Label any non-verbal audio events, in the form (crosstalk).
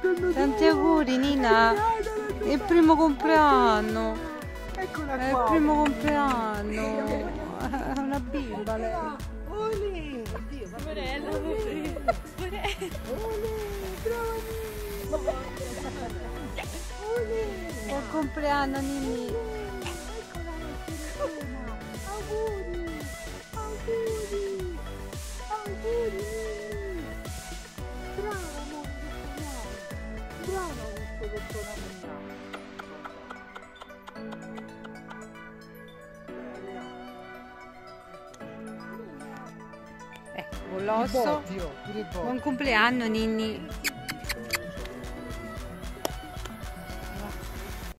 Tanti auguri Nina. È il primo compleanno. Eccola È il primo compleanno. È (laughs) una bimba lei. Oli. Sporella, Buon compleanno Nini. Bravo questo mia. Ecco, l'osso. I botti. Buon compleanno Nini.